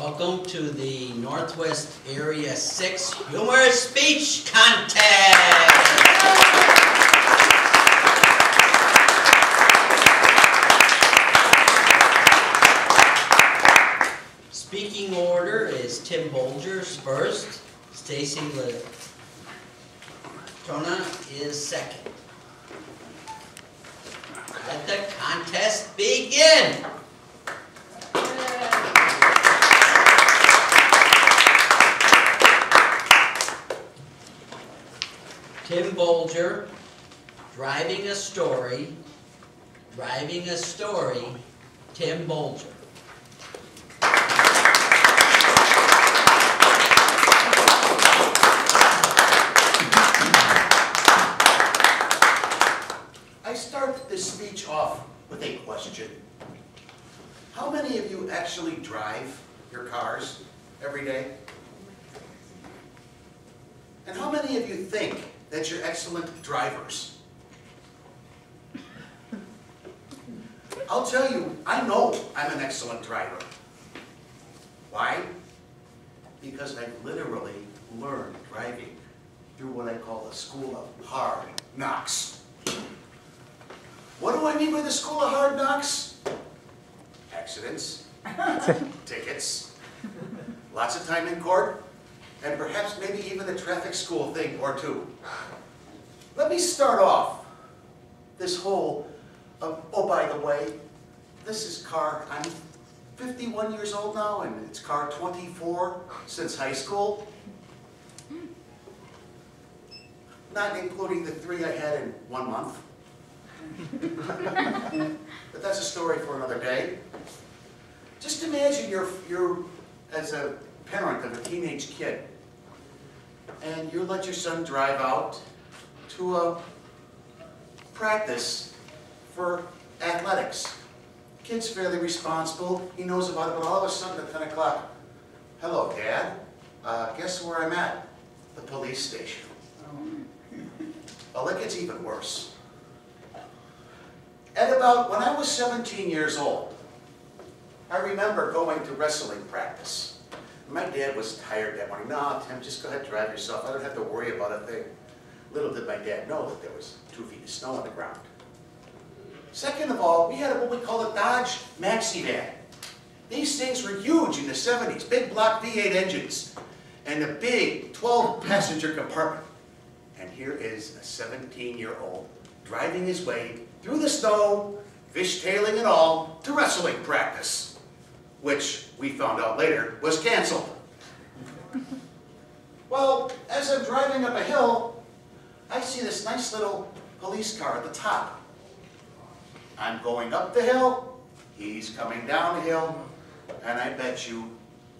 Welcome to the Northwest Area 6 Humorous Speech Contest. Speaking order is Tim Bolgers first, Stacy Latona is second. Let the contest begin. Bolger, driving a story, driving a story, Tim Bolger. I start this speech off with a question. How many of you actually drive your cars every day? And how many of you think that you're excellent drivers? I'll tell you, I know I'm an excellent driver. Why? Because I literally learned driving through what I call the school of hard knocks. What do I mean by the school of hard knocks? Accidents, tickets, lots of time in court, and perhaps maybe even a traffic school thing or two. Let me start off this whole, uh, oh, by the way, this is car, I'm 51 years old now, and it's car 24 since high school. Not including the three I had in one month. But that's a story for another day. Just imagine you're, you're, as a parent of a teenage kid, and you let your son drive out to a practice for athletics. Kid's fairly responsible, he knows about it, but all of a sudden at 10 o'clock, hello, Dad, uh, guess where I'm at? The police station. Well, it gets even worse. At about, when I was 17 years old, I remember going to wrestling practice. My dad was tired that morning. No, Tim, just go ahead and drive yourself. I don't have to worry about a thing. Little did my dad know that there was two feet of snow on the ground. Second of all, we had what we call a Dodge Maxi Van. These things were huge in the 70s, big block V8 engines, and a big 12 passenger compartment. And here is a 17-year-old driving his way through the snow, fishtailing and all, to wrestling practice, which we found out later was canceled. Well, as I'm driving up a hill, I see this nice little police car at the top. I'm going up the hill, he's coming down the hill, and I bet you,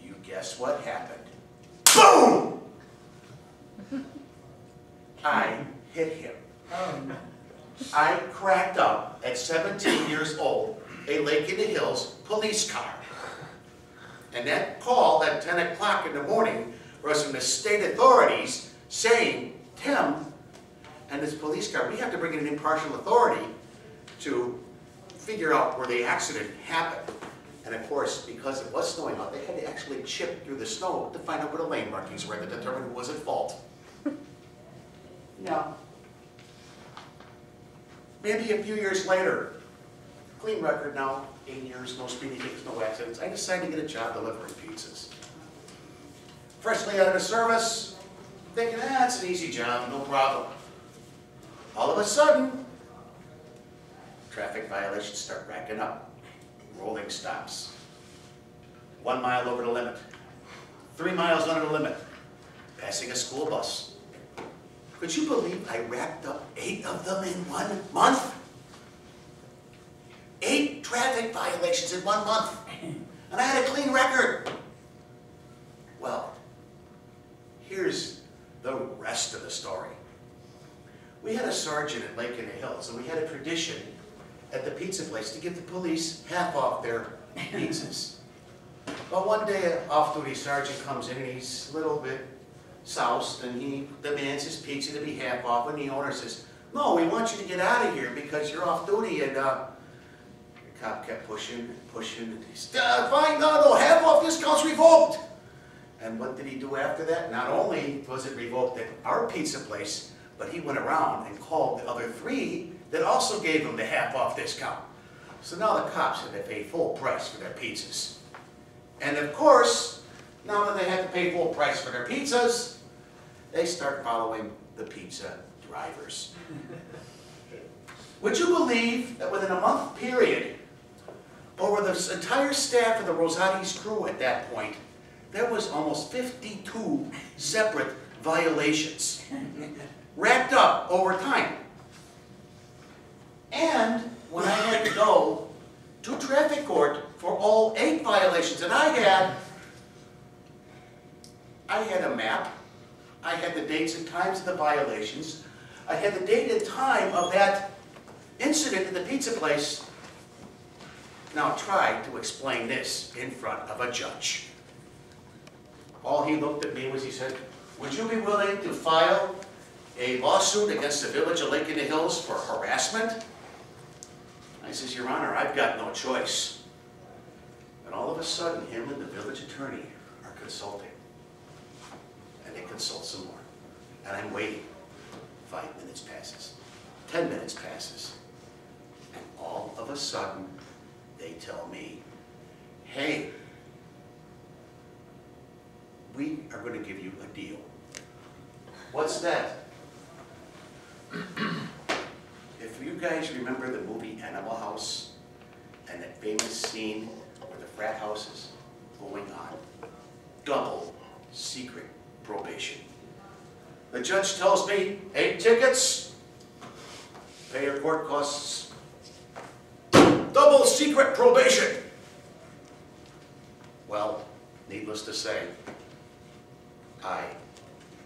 you guess what happened. Boom! I hit him. Oh, I cracked up at 17 years old a Lake in the Hills police car. And that call at 10 o'clock in the morning was from the state authorities saying, Tim and this police car, we have to bring in an impartial authority to figure out where the accident happened. And of course, because it was snowing out, they had to actually chip through the snow to find out where the lane markings were to determine who was at fault. No. Maybe a few years later, clean record now, eight years, no speeding tickets, no accidents, I decided to get a job delivering pizzas. Freshly out of service, thinking, ah, it's an easy job, no problem. All of a sudden, traffic violations start racking up, rolling stops. One mile over the limit, three miles under the limit, passing a school bus. Could you believe I racked up eight of them in one month? Eight traffic violations in one month. And I had a clean record. Well, here's the rest of the story. We had a sergeant at Lake in the Hills, and we had a tradition at the pizza place to give the police half off their pizzas. Well, one day, an off-duty sergeant comes in, and he's a little bit soused, and he demands his pizza to be half off, and the owner says, no, we want you to get out of here because you're off duty, and, uh, the cop kept pushing and pushing, and he said, uh, fine, no, no, half off your discount's revoked. And what did he do after that? Not only was it revoked at our pizza place, but he went around and called the other three that also gave him the half off discount. So now the cops had to pay full price for their pizzas. And of course, now that they had to pay full price for their pizzas, they start following the pizza drivers. Would you believe that within a month period, over the entire staff of the Rosati's crew at that point, there was almost 52 separate violations racked up over time. And when I had to go to traffic court for all eight violations that I had, I had a map, I had the dates and times of the violations, I had the date and time of that incident at the pizza place. Now try to explain this in front of a judge. All he looked at me was, he said, would you be willing to file a lawsuit against the village of Lake in the Hills for harassment? I says, Your Honor, I've got no choice. And all of a sudden, him and the village attorney are consulting. And they consult some more. And I'm waiting. Five minutes passes. Ten minutes passes. And all of a sudden, they tell me, hey, we are going to give you a deal. What's that? If you guys remember the movie Animal House and that famous scene where the frat house is going on, double secret probation. The judge tells me, eight tickets, pay your court costs, double secret probation. Well, needless to say, I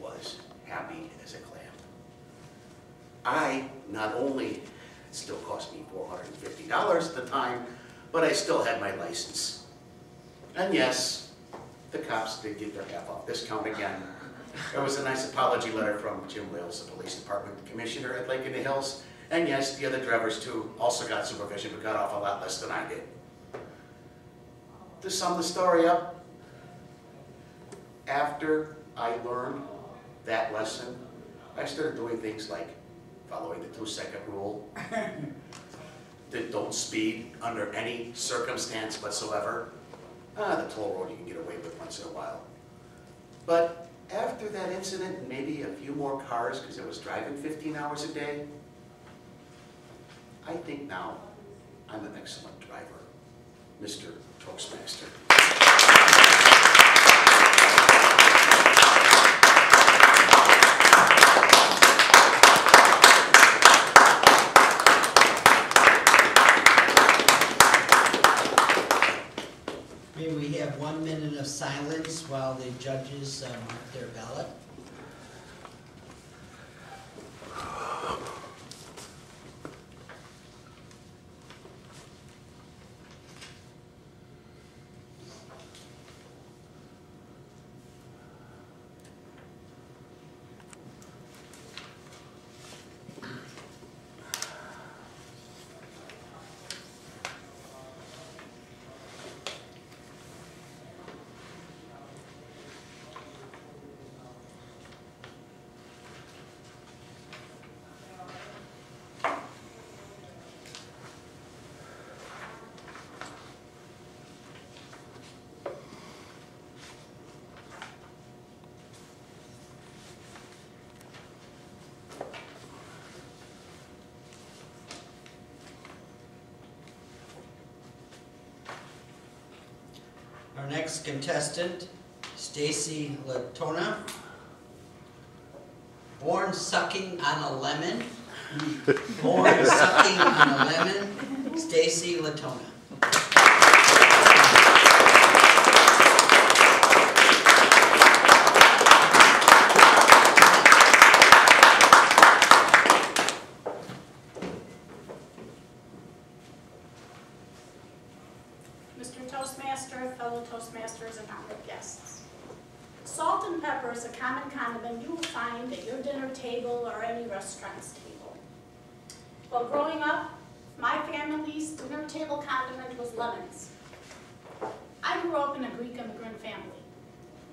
was happy as a clam. I not only, it still cost me $450 at the time, but I still had my license. And yes, the cops did get their half off discount again. There was a nice apology letter from Jim Wales, the police department commissioner at Lake in the Hills. And yes, the other drivers too also got supervision, but got off a lot less than I did. To sum the story up, after I learned that lesson, I started doing things like following the two-second rule, that don't speed under any circumstance whatsoever. Ah, the toll road you can get away with once in a while. But after that incident, maybe a few more cars, because I was driving 15 hours a day, I think now I'm an excellent driver, Mr. Toastmaster. May we have one minute of silence while the judges uh, mark their ballot? Our next contestant, Stacy Latona. Born sucking on a lemon. Born sucking on a lemon, Stacy Latona. Mr. Toastmaster, fellow Toastmasters, and honored guests. Salt and pepper is a common condiment you will find at your dinner table or any restaurant's table. While growing up, my family's dinner table condiment was lemons. I I grew up in a Greek immigrant family.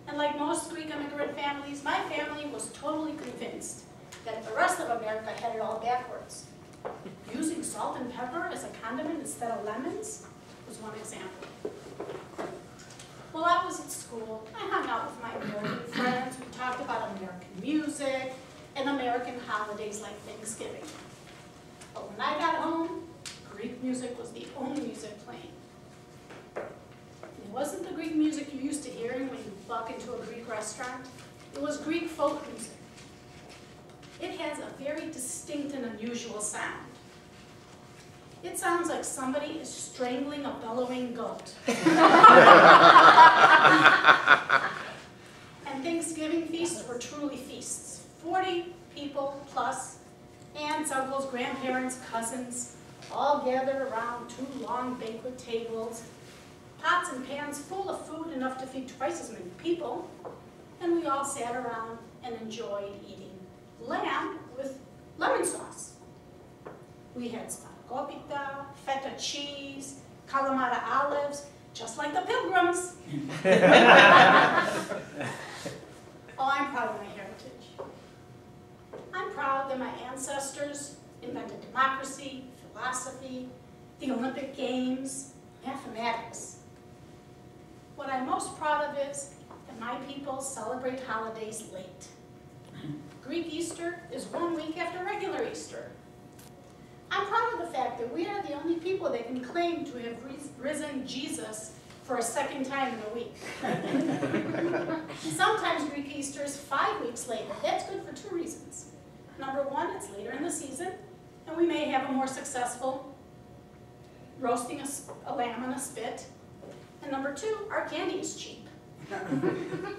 And like most Greek immigrant families, my family was totally convinced that the rest of America had backwards. Using salt and pepper as a condiment instead of lemons was one example. While I was at school, I hung out with my American friends. We talked about American music and American holidays like Thanksgiving. But when I got home, Greek music was the only music playing. It wasn't the Greek music you're used to hearing when you walk into a Greek restaurant. It was Greek folk music. It has a very distinct and unusual sound. It sounds like somebody is strangling a bellowing goat. and Thanksgiving feasts were truly feasts. 40 people plus, aunts, uncles, grandparents, cousins, all gathered around two long banquet tables, pots and pans full of food enough to feed twice as many people, and we all sat around and enjoyed eating lamb with lemon sauce. We had spanakopita, feta cheese, Kalamata olives, just like the pilgrims. oh, I'm proud of my heritage. I'm proud that my ancestors invented democracy, philosophy, the Olympic Games, mathematics. What I'm most proud of is that my people celebrate holidays late. Greek Easter is one week after regular Easter. I'm proud of the fact that we are the only people that can claim to have risen Jesus for a second time in a week. Sometimes Greek Easter is five weeks later. That's good for two reasons. Number one, it's later in the season, and we may have a more successful roasting a, a lamb on a spit. And number two, our candy is cheap.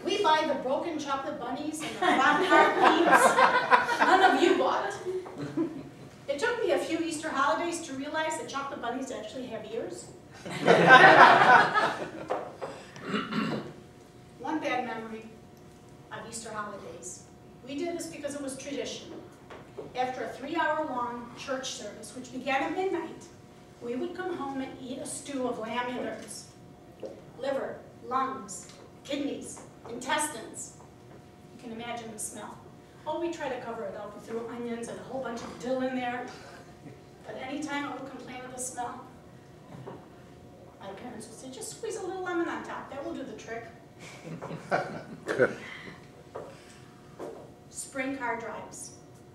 We buy the broken chocolate bunnies and the rock hard peeps. None of you bought. It took me a few Easter holidays to realize that chocolate bunnies actually have ears. One bad memory of Easter holidays. We did this because it was tradition. After a three-hour-long church service, which began at midnight, we would come home and eat a stew of lamb innards, liver, lungs, kidneys, intestines. You can imagine the smell. Oh, we try to cover it up. We threw onions and a whole bunch of dill in there. But anytime I would complain of the smell, my parents would say, just squeeze a little lemon on top. That will do the trick. Spring car drives.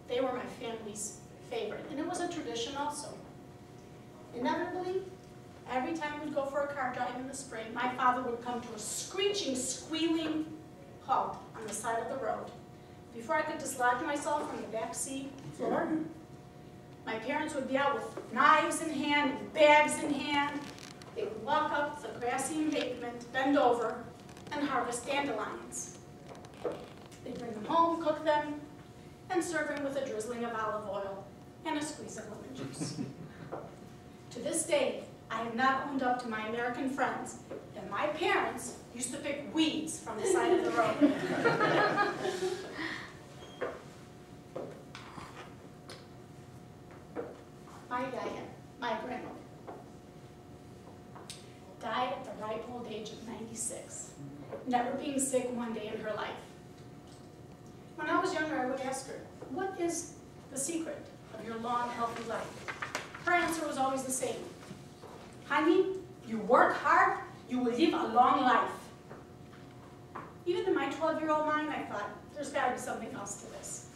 They were my family's favorite. And it was a tradition also. Inevitably, every time we'd go for a car drive in the spring, my father would come to a screeching, squealing halt on the side of the road. Before I could dislodge myself from the back seat floor, my parents would be out with knives in hand and bags in hand. They would walk up the grassy embankment, bend over, and harvest dandelions. They'd bring them home, cook them, and serve them with a drizzling of olive oil and a squeeze of lemon juice. to this day, I have not owned up to my American friends that my parents used to pick weeds from the side of the road. my dad, my grandmother, died at the ripe old age of 96, never being sick one day in her life. When I was younger, I would ask her, what is the secret of your long, healthy life? Her answer was always the same. Honey, you work hard, you will live a long life. Even in my 12-year-old mind, I thought, there's got to be something else to this.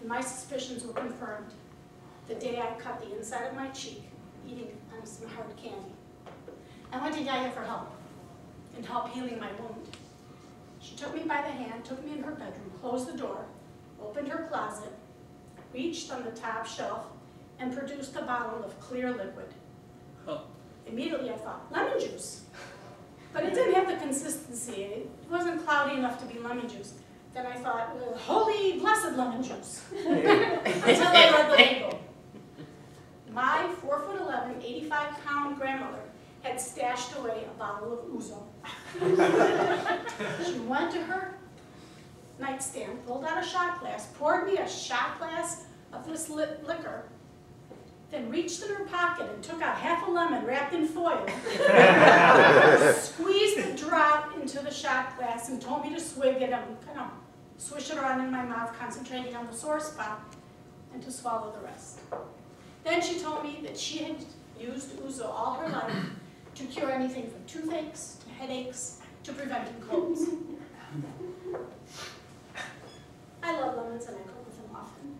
And my suspicions were confirmed the day I cut the inside of my cheek eating on some hard candy. I went to Yaya for help and help healing my wound. She took me by the hand, took me in her bedroom, closed the door, opened her closet, reached on the top shelf, and produced a bottle of clear liquid. Immediately I thought, lemon juice. But it didn't have the consistency. It wasn't cloudy enough to be lemon juice. Then I thought, holy blessed lemon juice. Until I read the label. My 4 foot 11, 85 pound grandmother had stashed away a bottle of ouzo. she went to her nightstand, pulled out a shot glass, poured me a shot glass of this li liquor, then reached in her pocket and took out half a lemon wrapped in foil, squeezed the drop into the shot glass and told me to swig it and kind of swish it around in my mouth, concentrating on the sore spot, and to swallow the rest. Then she told me that she had used Ouzo all her life to cure anything from toothaches to headaches to preventing colds. I love lemons and I cook with them often.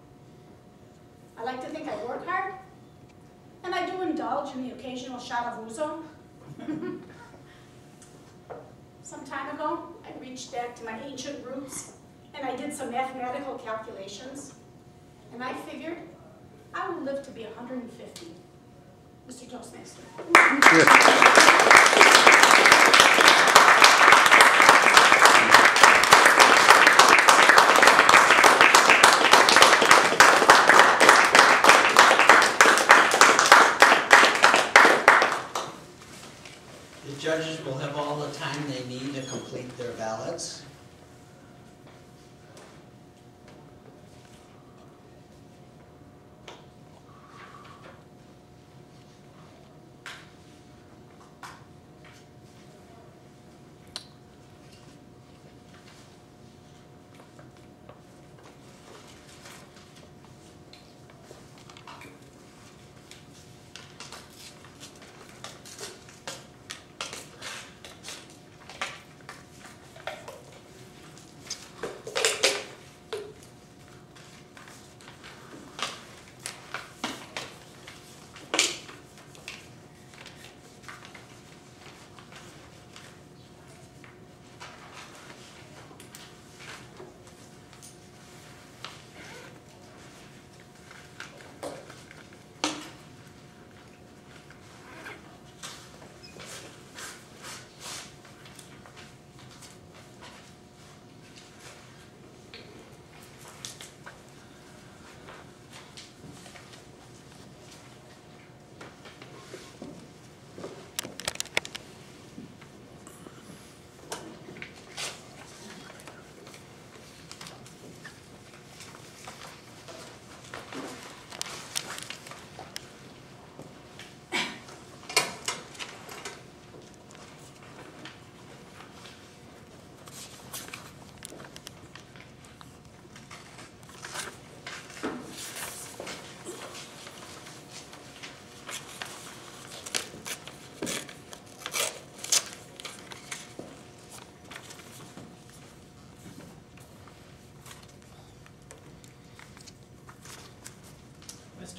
I like to think I work hard, and I do indulge in the occasional shot of Ouzo. Some time ago, I reached back to my ancient roots and I did some mathematical calculations, and I figured I will live to be 150. Mr. Toastmaster.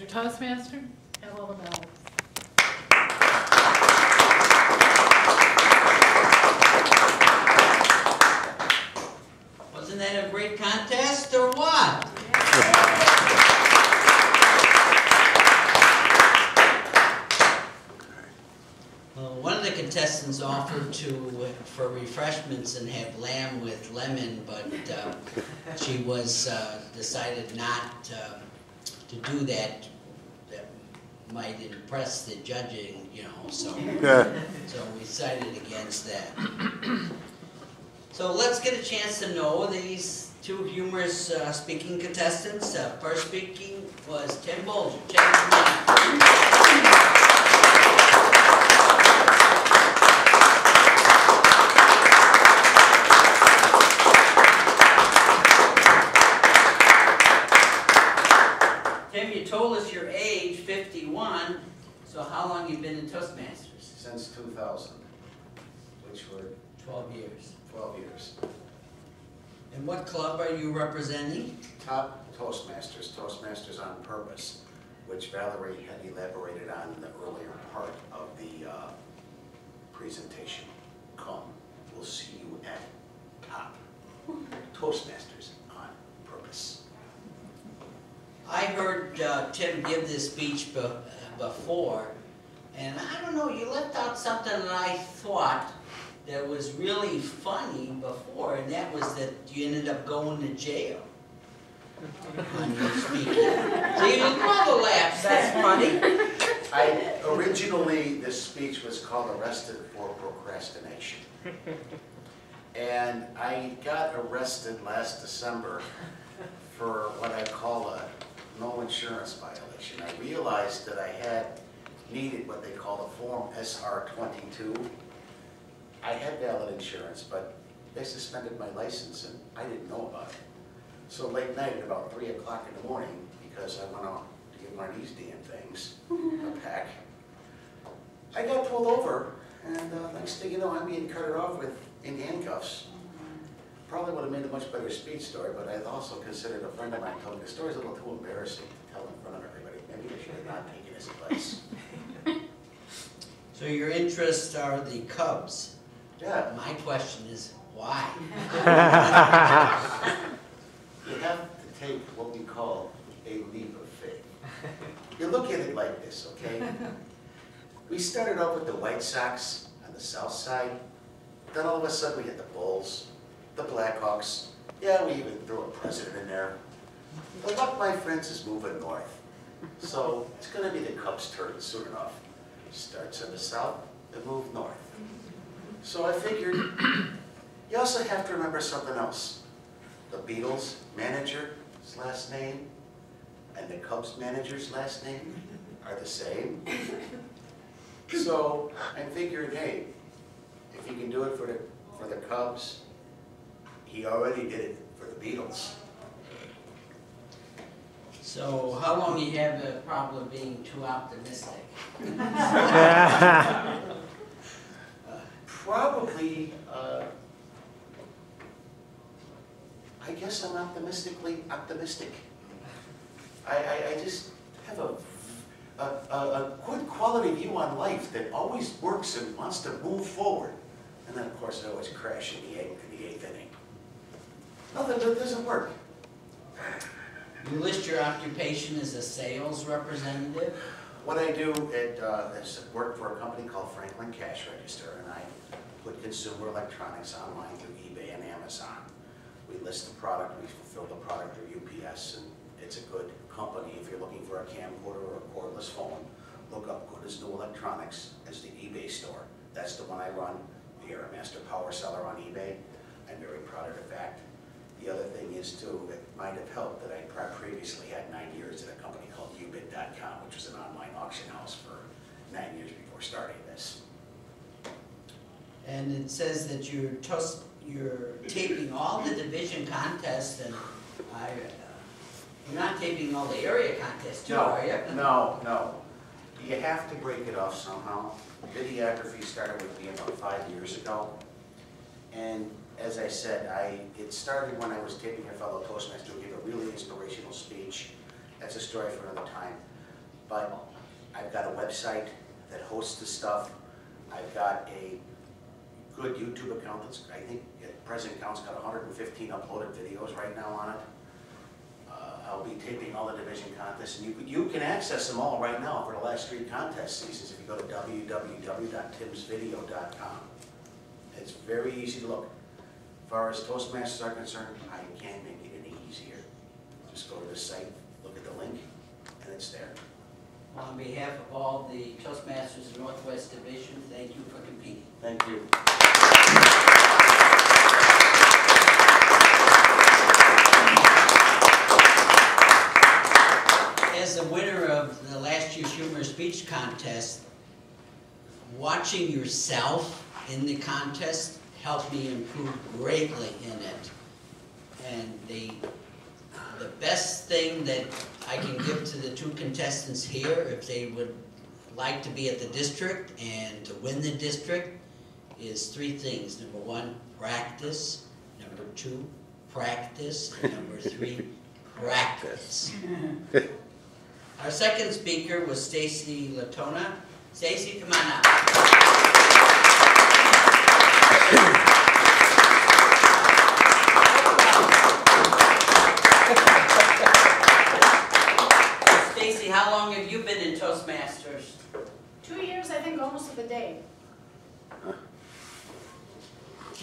Mr. Toastmaster, have all the ballots. Wasn't that a great contest or what? Well, one of the contestants offered to, for refreshments and have lamb with lemon, but uh, she was, uh, decided not uh, to do that. That might impress the judging, you know, so. Yeah. So we decided against that. So let's get a chance to know these two humorous uh, speaking contestants. Uh, First speaking was Tim Bolger. Tim, come on. Tim, you told us your age, 51, so how long you been in Toastmasters? Since two thousand, which were 12 years. twelve years. And what club are you representing? Top Toastmasters, Toastmasters on Purpose, which Valerie had elaborated on in the earlier part of the uh, presentation. Come, we'll see you at top Toastmasters on Purpose. I heard uh, Tim give this speech be- before, and I don't know, you left out something that I thought that was really funny before, and that was that you ended up going to jail on your speaking. So you didn't want to laugh, that's funny. I, originally, this speech was called Arrested for Procrastination. And I got arrested last December for what I call a no insurance violation. I realized that I had needed what they call the Form SR twenty-two. I had valid insurance, but they suspended my license and I didn't know about it. So late night, at about three o'clock in the morning, because I went out to get one of these damn things, a pack, I got pulled over, and uh, next thing you know, I'm being carted off with, in handcuffs. Probably would have made a much better speech story, but I also considered a friend of mine told me the story's a little too embarrassing to tell in front of everybody. Maybe I should have not taken his advice. So your interests are the Cubs. Yeah, My question is, why? you have to take what we call a leap of faith. You look at it like this, okay? We started out with the White Sox on the south side. Then all of a sudden, we had the Bulls, the Blackhawks. Yeah, we even threw a president in there. But luck, my friends, is moving north. So it's gonna be the Cubs' turn soon enough. Starts in the south, and move north. So I figured, you also have to remember something else. The Beatles manager's last name and the Cubs manager's last name are the same. So I'm hey, if he can do it for the, for the Cubs, he already did it for the Beatles. So how long you have a problem of being too optimistic? Probably, uh, I guess I'm optimistically optimistic. I, I, I just have a, a, a, a good quality view on life that always works and wants to move forward. And then, of course, I always crash in the eighth, in the eighth inning. Nothing that doesn't work. You list your occupation as a sales representative? What I do at, uh, is work for a company called Franklin Cash Register, and I put consumer electronics online through eBay and Amazon. We list the product, we fulfill the product through UPS, and it's a good company. If you're looking for a camcorder or a cordless phone, look up Good as New Electronics as the eBay store. That's the one I run. We are a master power seller on eBay. I'm very proud of the fact. The other thing is too, it might have helped that I previously had nine years at a company called ubid.com, which was an online auction house for nine years before starting this. And it says that you're tus, you're taping all the division contests and I, uh, you're not taping all the area contests too, are you? No, no. You have to break it off somehow. Videography started with me about five years ago. And as I said, I, it started when I was taping a fellow Toastmaster who gave a really inspirational speech. That's a story for another time. But I've got a website that hosts the stuff. I've got a good YouTube account that's, I think, at present count's got 115 uploaded videos right now on it. Uh, I'll be taping all the division contests, and you, you can access them all right now for the last three contest seasons if you go to www.timsvideo.com. It's very easy to look. As far as Toastmasters are concerned, I can't make it any easier. Just go to the site, look at the link, and it's there. On behalf of all the Toastmasters Northwest Division, thank you for competing. Thank you. As the winner of the last year's humor speech contest, watching yourself in the contest helped me improve greatly in it. And the, the best thing that I can give to the two contestants here, if they would like to be at the district and to win the district, is three things. Number one, practice. Number two, practice. And number three, practice. Our second speaker was Stacy Latona. Stacy, come on up. Stacy, how long have you been in Toastmasters? Two years, I think, almost to the day.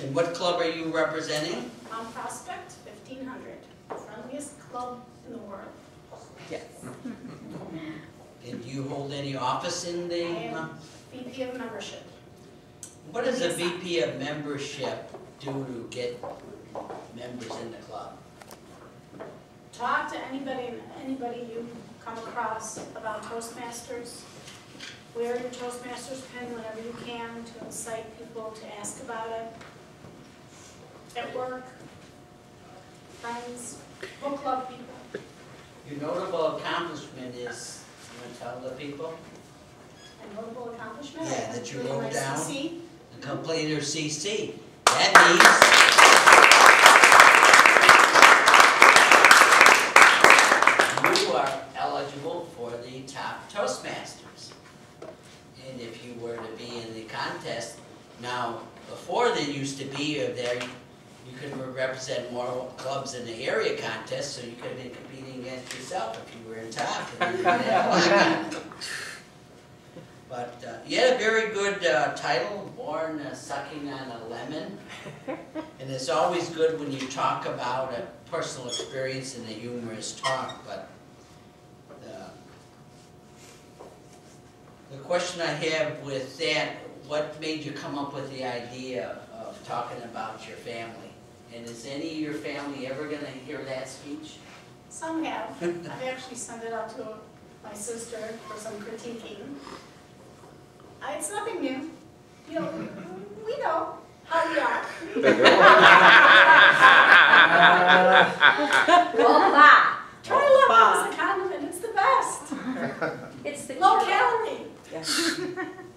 And what club are you representing? On Prospect, fifteen hundred, friendliest club in the world. Yes. And do you hold any office in I the, am VP of membership. What does a VP of membership do to get members in the club? talk to anybody, anybody you come across about Toastmasters. Wear your Toastmasters pin whenever you can to incite people to ask about it. At work, friends, book club people, Your notable accomplishment is, you want to tell the people? and notable accomplishment. Yeah, that you wrote down. Completer CC. That means you are eligible for the top Toastmasters. And if you were to be in the contest, now, before there used to be, there, you could represent more clubs in the area contest, so you could have been competing against yourself if you were in top. and you didn't have a lot on it. But uh, you had a very good uh, title, Born uh, Sucking on a Lemon. And it's always good when you talk about a personal experience in a humorous talk, but uh, the question I have with that, what made you come up with the idea of talking about your family? And is any of your family ever gonna hear that speech? Some have. I've actually sent it out to my sister for some critiquing. Uh, It's nothing new. You know, we know how we are. Opa! Try lemon as a condiment, it's the best. It's the Low cure. calorie. Yes,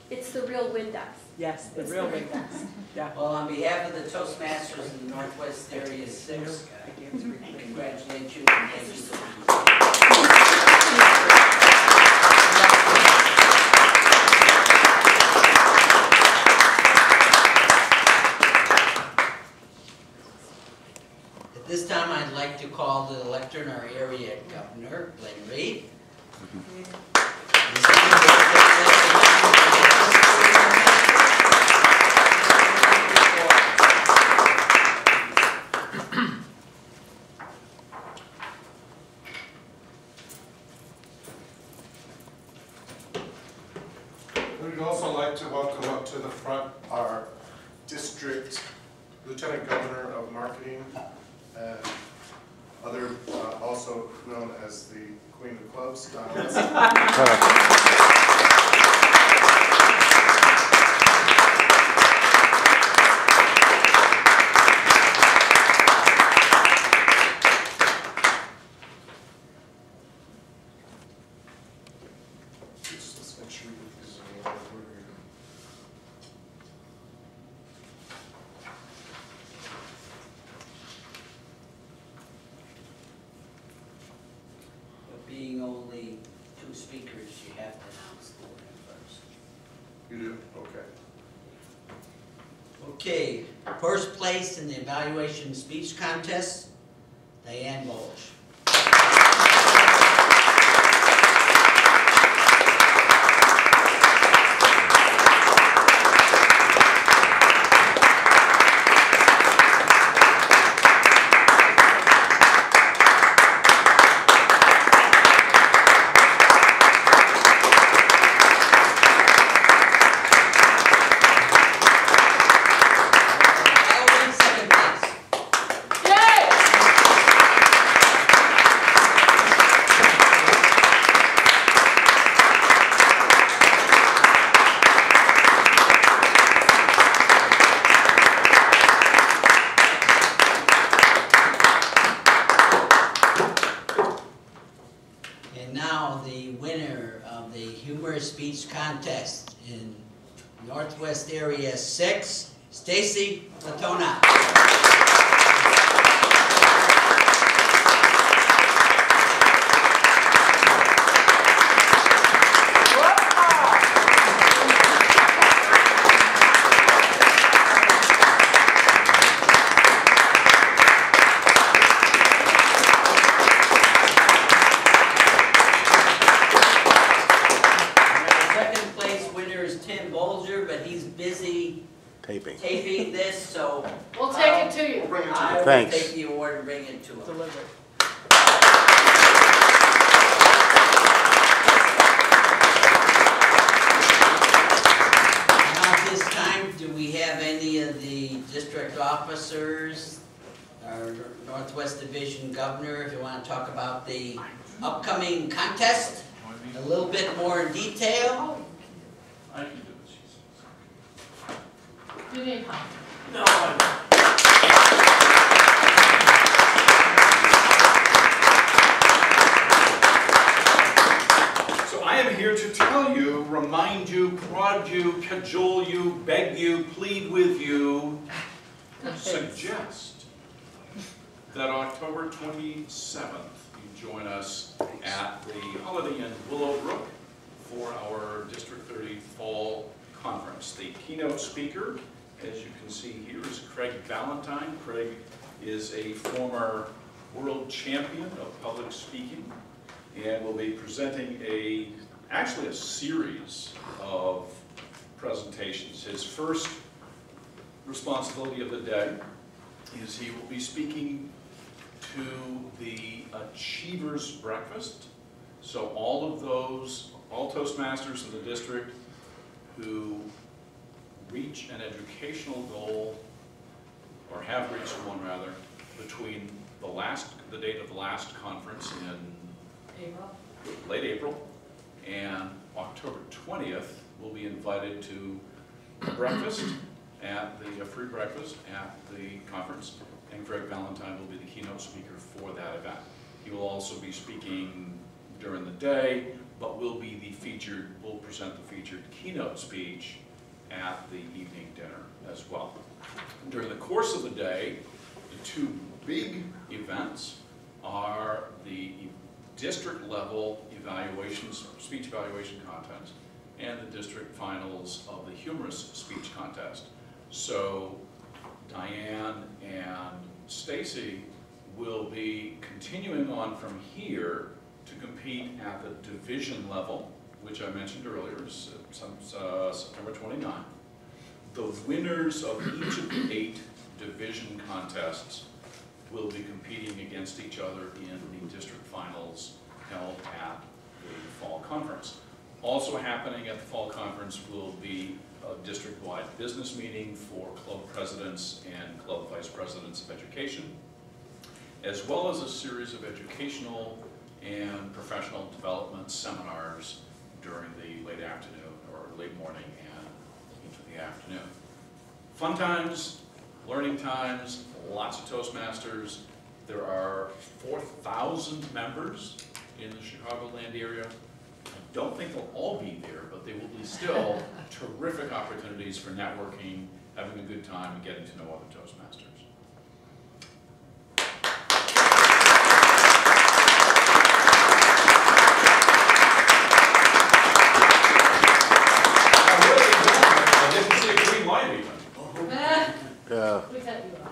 It's the real Windex. yes, the real Windex. Yeah. Well, on behalf of the Toastmasters in the Northwest Area Six, I can't speak. I congratulate you and thank you so much. This time, I'd like to call the lectern our area governor, Glenn Reed. We'd Gracias. Stacy Latona. Our Second place winner is Tim Bolger, but he's busy Taping. taping this, so We'll take it to you. Bring it will Thanks. take the award and bring it to him. Delivered. Now, at this time, do we have any of the district officers our Northwest Division Governor, if you want to talk about the upcoming contest a little bit more in detail. I can do it, she says. Your name, Howard. No, I So I am here to tell you, remind you, prod you, cajole you, beg you, plead with you, suggest that October 27th, you join us at the Holiday Inn Willowbrook for our District 30 Fall Conference. The keynote speaker, as you can see here, is Craig Valentine. Craig is a former world champion of public speaking and will be presenting a, actually a series of presentations. His first responsibility of the day is he will be speaking to the Achievers Breakfast. So all of those, all Toastmasters in the district who reach an educational goal, or have reached one rather, between the last, the date of the last conference in April. late April, and October 20th, will be invited to breakfast at the, a free breakfast at the conference, and Greg Valentine will be the keynote speaker for that event. He will also be speaking during the day, but will be the featured, will present the featured keynote speech at the evening dinner as well. During the course of the day, the two big events are the district level evaluations, speech evaluation contest, and the district finals of the humorous speech contest. So Diane and Stacy will be continuing on from here to compete at the division level, which I mentioned earlier, September 29. The winners of each of the eight division contests will be competing against each other in the district finals held at the fall conference. Also happening at the fall conference will be a district-wide business meeting for club presidents and club vice presidents of education, as well as a series of educational and professional development seminars during the late afternoon or late morning and into the afternoon. Fun times, learning times, lots of Toastmasters. There are 4,000 members in the Chicagoland area. I don't think they'll all be there, but they will be still terrific opportunities for networking, having a good time, and getting to know other Toastmasters. I really don't. I didn't see a green light even. Yeah. We set you up.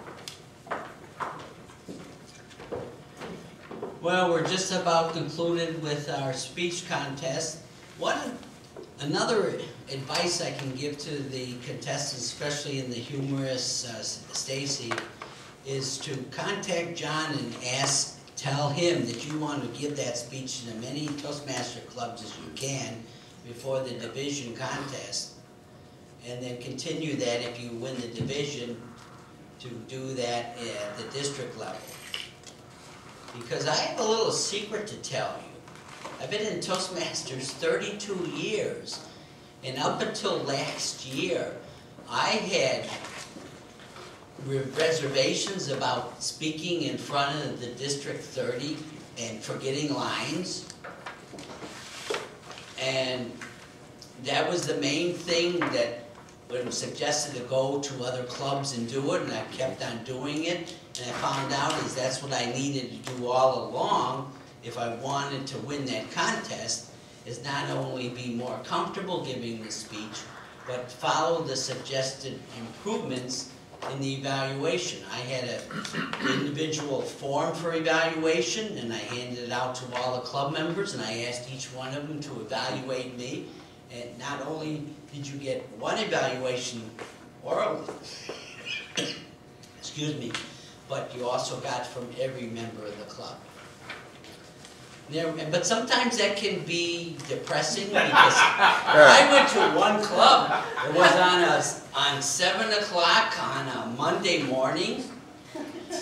Well, we're just about concluded with our speech contest. One, another advice I can give to the contestants, especially in the humorous uh, Stacy, is to contact John and ask, tell him that you want to give that speech in as many Toastmaster clubs as you can before the division contest. And then continue that if you win the division, to do that at the district level. Because I have a little secret to tell you. I've been in Toastmasters thirty-two years, and up until last year, I had reservations about speaking in front of the District thirty and forgetting lines. And that was the main thing that when suggested to go to other clubs and do it, and I kept on doing it. And I found out is that's what I needed to do all along if I wanted to win that contest, is not only be more comfortable giving the speech, but follow the suggested improvements in the evaluation. I had a individual form for evaluation, and I handed it out to all the club members, and I asked each one of them to evaluate me. And not only did you get one evaluation orally, excuse me, but you also got from every member of the club. There, but sometimes that can be depressing because I went to one club. It was on a, on seven o'clock on a Monday morning.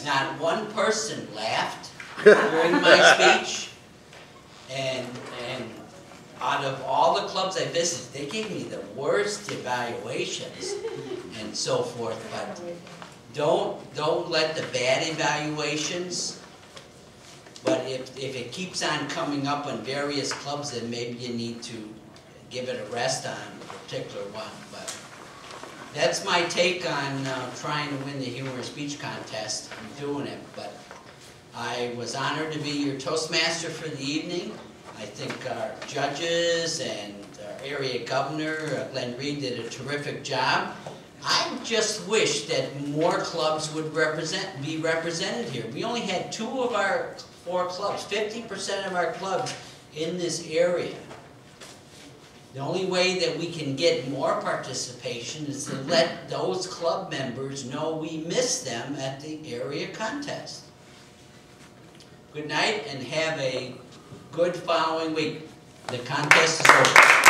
Not one person laughed during my speech. And, and out of all the clubs I visited, they gave me the worst evaluations and so forth, but don't, don't let the bad evaluations, but if, if it keeps on coming up on various clubs, then maybe you need to give it a rest on a particular one, but that's my take on uh, trying to win the humorous speech contest. I'm doing it, but I was honored to be your Toastmaster for the evening. I think our judges and our area governor, uh, Glenn Reed, did a terrific job. I just wish that more clubs would represent, be represented here. We only had two of our four clubs, fifty percent of our clubs in this area. The only way that we can get more participation is to let those club members know we miss them at the area contest. Good night and have a good following week. The contest is over.